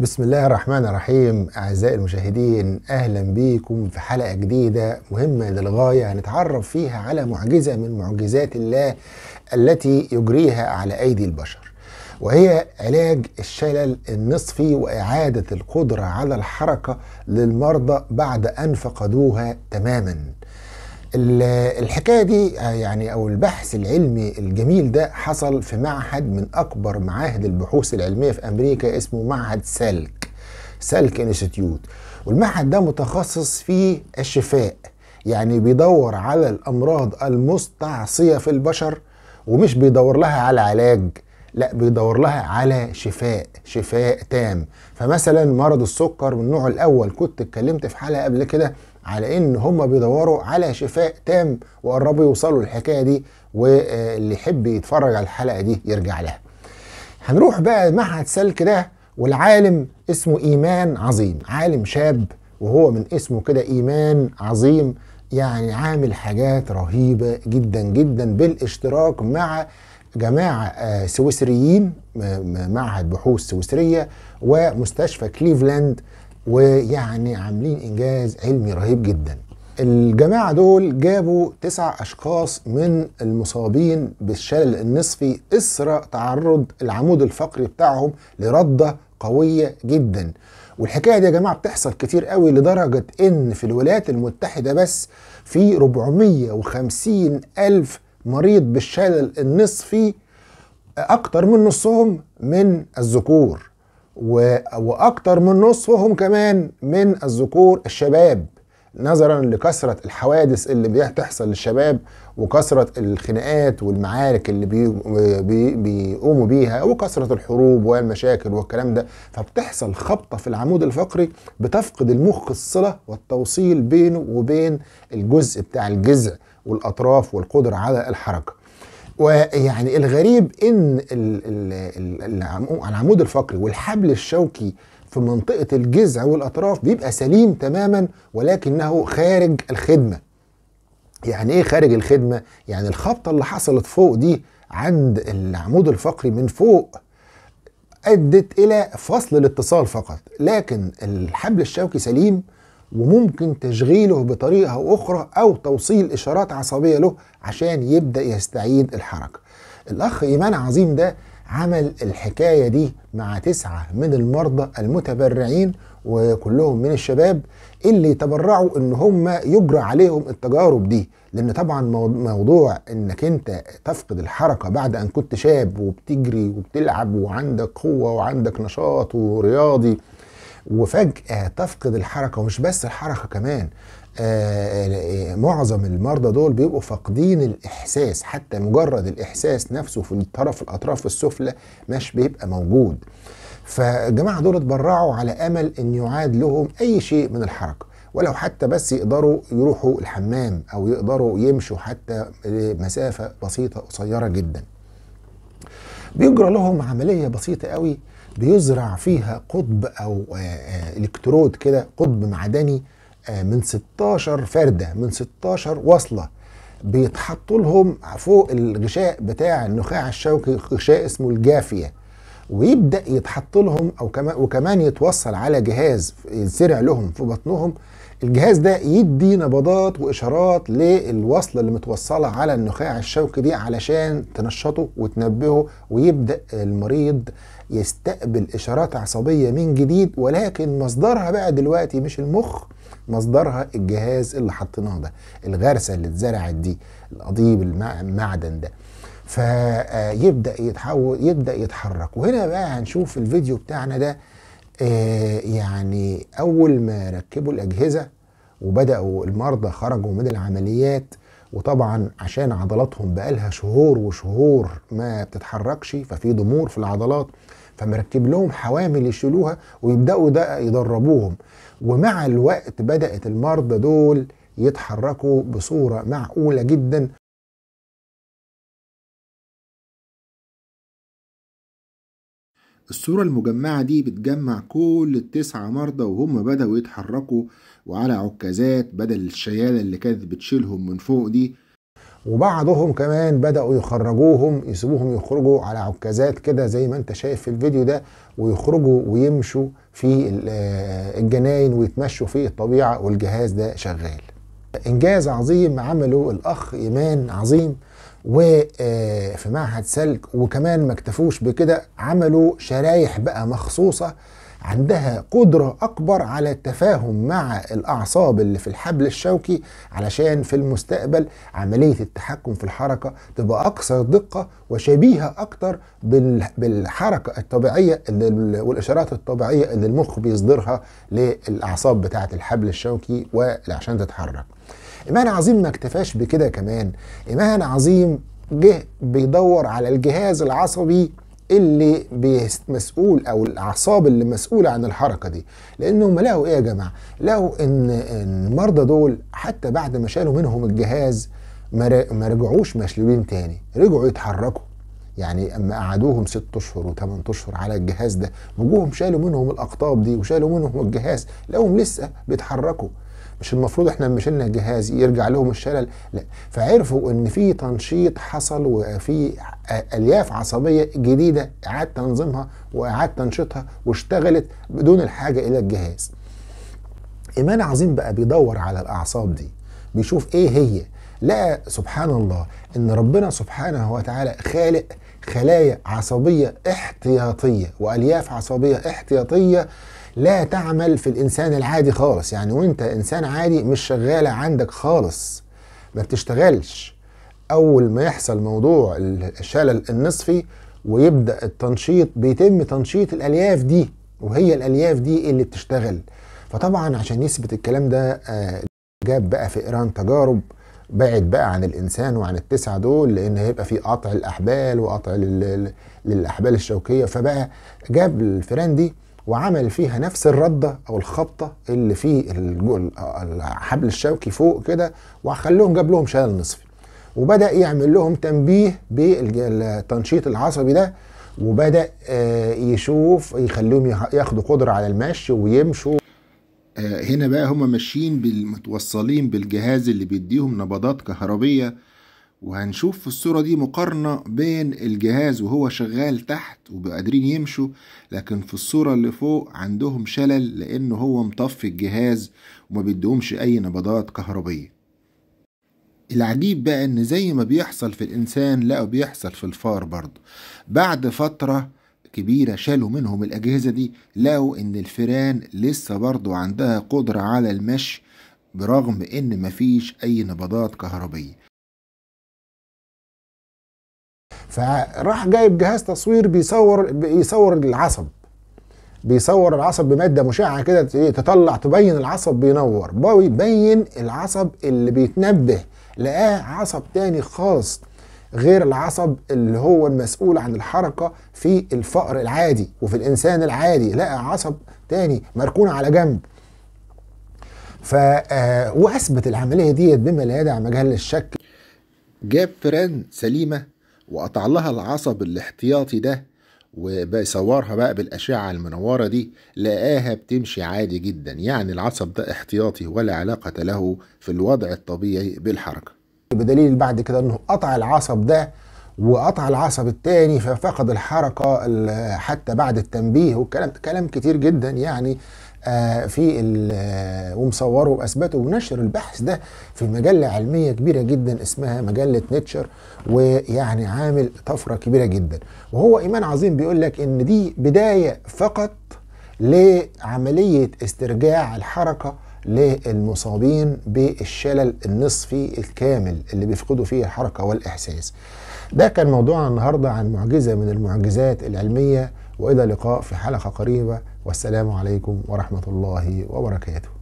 بسم الله الرحمن الرحيم. أعزائي المشاهدين أهلا بيكم في حلقة جديدة مهمة للغاية هنتعرف فيها على معجزة من معجزات الله التي يجريها على أيدي البشر وهي علاج الشلل النصفي وإعادة القدرة على الحركة للمرضى بعد أن فقدوها تماما. الحكاية دي يعني أو البحث العلمي الجميل ده حصل في معهد من أكبر معاهد البحوث العلمية في أمريكا اسمه معهد سالك سالك انستيتيوت والمعهد ده متخصص في الشفاء يعني بيدور على الأمراض المستعصية في البشر ومش بيدور لها على علاج لا بيدور لها على شفاء شفاء تام. فمثلا مرض السكر من النوع الأول كنت اتكلمت في حلقة قبل كده على إن هم بيدوروا على شفاء تام وقربوا يوصلوا للحكاية دي واللي يحب يتفرج على الحلقة دي يرجع لها. هنروح بقى معهد سلك ده والعالم اسمه إيمان عظيم. عالم شاب وهو من اسمه كده إيمان عظيم. يعني عامل حاجات رهيبة جدا جدا بالاشتراك مع جماعة سويسريين معهد بحوث سويسرية ومستشفى كليفلاند. ويعني عاملين إنجاز علمي رهيب جدا. الجماعة دول جابوا تسع أشخاص من المصابين بالشلل النصفي إثر تعرض العمود الفقري بتاعهم لردة قوية جدا. والحكاية دي يا جماعة بتحصل كتير قوي لدرجة إن في الولايات المتحدة بس في 450 ألف مريض بالشلل النصفي أكتر من نصهم من الذكور. وأكتر من نصفهم كمان من الذكور الشباب. نظرا لكثرة الحوادث اللي بتحصل للشباب وكثرة الخناقات والمعارك اللي بي بي بيقوموا بيها وكثرة الحروب والمشاكل والكلام ده. فبتحصل خبطة في العمود الفقري بتفقد المخ الصلة والتوصيل بينه وبين الجزء بتاع الجذع والأطراف والقدرة على الحركة. ويعني الغريب إن العمود الفقري والحبل الشوكي في منطقة الجذع والأطراف بيبقى سليم تماما ولكنه خارج الخدمة. يعني إيه خارج الخدمة؟ يعني الخبطة اللي حصلت فوق دي عند العمود الفقري من فوق أدت إلى فصل الاتصال فقط. لكن الحبل الشوكي سليم وممكن تشغيله بطريقة أخرى أو توصيل إشارات عصبية له عشان يبدأ يستعيد الحركة. الأخ إيمان عظيم ده عمل الحكاية دي مع تسعة من المرضى المتبرعين وكلهم من الشباب اللي تبرعوا إن هم يجرى عليهم التجارب دي. لأن طبعا موضوع إنك أنت تفقد الحركة بعد أن كنت شاب وبتجري وبتلعب وعندك قوة وعندك نشاط ورياضي وفجأة تفقد الحركة ومش بس الحركة كمان آه معظم المرضى دول بيبقوا فاقدين الإحساس حتى مجرد الإحساس نفسه في الطرف الأطراف السفلى مش بيبقى موجود. فالجماعة دول اتبرعوا على أمل أن يعاد لهم أي شيء من الحركة. ولو حتى بس يقدروا يروحوا الحمام أو يقدروا يمشوا حتى مسافة بسيطة قصيرة جدا. بيجرى لهم عملية بسيطة قوي بيزرع فيها قطب أو إلكترود كده قطب معدني من 16 فردة من 16 وصلة بيتحط لهم فوق الغشاء بتاع النخاع الشوكي غشاء اسمه الجافية ويبدأ يتحط لهم أو كمان وكمان يتوصل على جهاز يتزرع لهم في بطنهم الجهاز ده يدي نبضات وإشارات للوصلة اللي متوصلة على النخاع الشوكي دي علشان تنشطه وتنبهه ويبدأ المريض يستقبل إشارات عصبية من جديد ولكن مصدرها بقى دلوقتي مش المخ مصدرها الجهاز اللي حطيناه ده الغرسة اللي اتزرعت دي القضيب المعدن ده. فيبدأ يتحول يبدأ يتحرك. وهنا بقى هنشوف الفيديو بتاعنا ده يعني أول ما ركبوا الأجهزة وبدأوا المرضى خرجوا من العمليات وطبعا عشان عضلاتهم بقالها شهور وشهور ما بتتحركش ففي ضمور في العضلات فمركب لهم حوامل يشيلوها ويبدأوا ده يدربوهم. ومع الوقت بدأت المرضى دول يتحركوا بصورة معقولة جدا. الصورة المجمعة دي بتجمع كل التسعة مرضى وهم بدأوا يتحركوا وعلى عكازات بدل الشيالة اللي كانت بتشيلهم من فوق دي وبعضهم كمان بدأوا يخرجوهم يسيبوهم يخرجوا على عكازات كده زي ما انت شايف في الفيديو ده ويخرجوا ويمشوا في آه، الجناين ويتمشوا في الطبيعة والجهاز ده شغال. إنجاز عظيم عمله الأخ إيمان عظيم وفي معهد سلك وكمان ما اكتفوش بكده عملوا شرايح بقى مخصوصة عندها قدرة أكبر على التفاهم مع الأعصاب اللي في الحبل الشوكي علشان في المستقبل عملية التحكم في الحركة تبقى أكثر دقة وشبيهة أكتر بالحركة الطبيعية والإشارات الطبيعية اللي المخ بيصدرها للأعصاب بتاعة الحبل الشوكي وعشان تتحرك. إيمان عظيم ما اكتفاش بكده كمان. إيمان عظيم جه بيدور على الجهاز العصبي اللي مسؤول أو الأعصاب اللي مسؤولة عن الحركة دي. لانهم لقوا إيه يا جماعة؟ لقوا ان المرضى دول حتى بعد ما شالوا منهم الجهاز ما رجعوش مشلولين تاني. رجعوا يتحركوا. يعني أما قعدوهم ست أشهر وثمان أشهر على الجهاز ده وجوهم شالوا منهم الأقطاب دي وشالوا منهم الجهاز لقوهم لسه بيتحركوا. مش المفروض إحنا لما شلنا الجهاز يرجع لهم الشلل لا. فعرفوا إن في تنشيط حصل وفي ألياف عصبية جديدة اعاد تنظيمها واعاد تنشيطها واشتغلت بدون الحاجة إلى الجهاز. إيمان عظيم بقى بيدور على الأعصاب دي بيشوف إيه هي. لقى سبحان الله إن ربنا سبحانه وتعالى خالق خلايا عصبية احتياطية وألياف عصبية احتياطية لا تعمل في الإنسان العادي خالص. يعني وأنت إنسان عادي مش شغالة عندك خالص. ما بتشتغلش. أول ما يحصل موضوع الشلل النصفي ويبدأ التنشيط بيتم تنشيط الألياف دي وهي الألياف دي اللي بتشتغل. فطبعا عشان يثبت الكلام ده آه، جاب بقى في إيران تجارب بعد بقى عن الإنسان وعن التسعه دول لأن هيبقى في قطع الأحبال وقطع للأحبال الشوكية. فبقى جاب الفيران دي وعمل فيها نفس الردة أو الخبطة اللي في الحبل الشوكي فوق كده وخلوهم جاب لهم شلل نصفي. وبدأ يعمل لهم تنبيه بالتنشيط العصبي ده وبدأ آه، يشوف يخليهم ياخدوا قدرة على المشي ويمشوا. آه، هنا بقى هم ماشيين متوصلين بالجهاز اللي بيديهم نبضات كهربية وهنشوف في الصورة دي مقارنة بين الجهاز وهو شغال تحت وقادرين يمشوا لكن في الصورة اللي فوق عندهم شلل لأنه هو مطفي الجهاز وما بيدهمش أي نبضات كهربية. العجيب بقى إن زي ما بيحصل في الإنسان لقوا بيحصل في الفار برضه. بعد فترة كبيرة شالوا منهم الأجهزة دي لقوا إن الفيران لسه برضه عندها قدرة على المشي برغم إن مفيش أي نبضات كهربية. فراح جايب جهاز تصوير بيصور بيصور العصب. بيصور العصب بمادة مشعة كده تطلع تبين العصب بينور. بيبين العصب اللي بيتنبه. لقاه عصب تاني خالص غير العصب اللي هو المسؤول عن الحركة في الفأر العادي وفي الإنسان العادي. لقى عصب تاني مركون على جنب. ف آه، واثبت العملية ديت بما لا يدع مجال للشك. جاب فران سليمة وقطع لها العصب الاحتياطي ده وبيصورها بقى بالأشعة المنورة دي لقاها بتمشي عادي جدا. يعني العصب ده احتياطي ولا علاقة له في الوضع الطبيعي بالحركة. بدليل بعد كده إنه قطع العصب ده وقطع العصب التاني ففقد الحركة حتى بعد التنبيه والكلام كلام كتير جدا يعني آه، في ومصوره واثبته ونشر البحث ده في مجلة علمية كبيرة جدا اسمها مجلة نيتشر ويعني عامل طفرة كبيرة جدا وهو إيمان عظيم بيقول لك إن دي بداية فقط لعملية استرجاع الحركة للمصابين بالشلل النصفي الكامل اللي بيفقدوا فيه الحركة والإحساس. ده كان موضوعنا النهارده عن معجزة من المعجزات العلمية وإلى اللقاء في حلقة قريبة. والسلام عليكم ورحمة الله وبركاته.